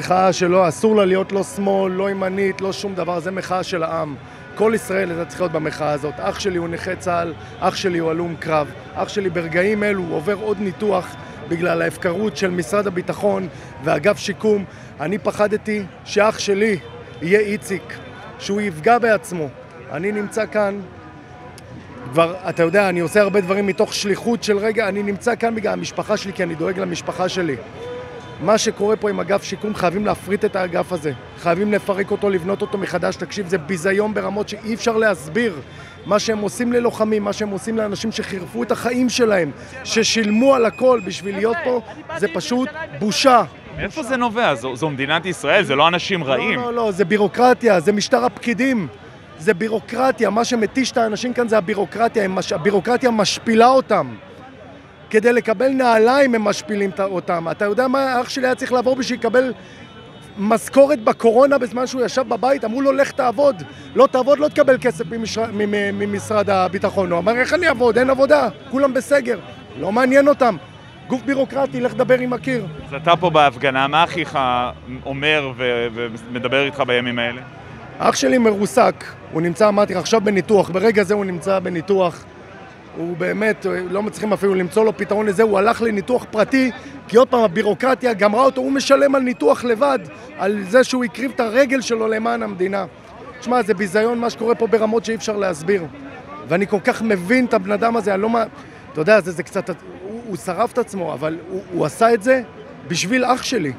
מחאה שלא, אסור לה להיות לא שמאל, לא ימנית, לא שום דבר, זה מחאה של העם. כל ישראל הייתה צריכה להיות במחאה הזאת. אח שלי הוא נכה צה"ל, אח שלי הוא הלום קרב. אח שלי ברגעים אלו עובר עוד ניתוח בגלל ההפקרות של משרד הביטחון ואגף שיקום. אני פחדתי שאח שלי יהיה איציק, שהוא יפגע בעצמו. אני נמצא כאן, כבר, אתה יודע, אני עושה הרבה דברים מתוך שליחות של רגע, אני נמצא כאן בגלל המשפחה שלי, כי אני דואג למשפחה שלי. מה שקורה פה עם אגף שיקום, חייבים להפריט את האגף הזה. חייבים לפרק אותו, לבנות אותו מחדש. תקשיב, זה ביזיון ברמות שאי אפשר להסביר. מה שהם עושים ללוחמים, מה שהם עושים לאנשים שחירפו את החיים שלהם, ששילמו על הכל בשביל להיות פה, זה פשוט בושה. מאיפה זה נובע? זו, זו מדינת ישראל, זה לא אנשים רעים. לא, לא, לא, זה בירוקרטיה, זה משטר הפקידים. זה בירוקרטיה, מה שמתיש את האנשים כאן זה הבירוקרטיה, מש... הבירוקרטיה משפילה אותם. כדי לקבל נעליים הם משפילים אותם. אתה יודע מה אח שלי היה צריך לעבור בשביל לקבל משכורת בקורונה בזמן שהוא ישב בבית? אמרו לו, לך תעבוד. לא תעבוד, לא תקבל כסף ממשר... ממשרד הביטחון. הוא אמר, איך אני אעבוד? אין עבודה, כולם בסגר. לא מעניין אותם. גוף בירוקרטי, לך דבר עם הקיר. אז אתה פה בהפגנה, מה אחיך אומר ו- ומדבר איתך בימים האלה? אח שלי מרוסק, הוא נמצא, אמרתי לך, עכשיו בניתוח, ברגע זה הוא נמצא בניתוח. הוא באמת, לא מצליחים אפילו למצוא לו פתרון לזה, הוא הלך לניתוח פרטי, כי עוד פעם הבירוקרטיה גמרה אותו, הוא משלם על ניתוח לבד, על זה שהוא הקריב את הרגל שלו למען המדינה. תשמע, זה ביזיון מה שקורה פה ברמות שאי אפשר להסביר. ואני כל כך מבין את הבן אדם הזה, אני לא מה... אתה יודע, זה, זה קצת... הוא, הוא שרף את עצמו, אבל הוא, הוא עשה את זה בשביל אח שלי.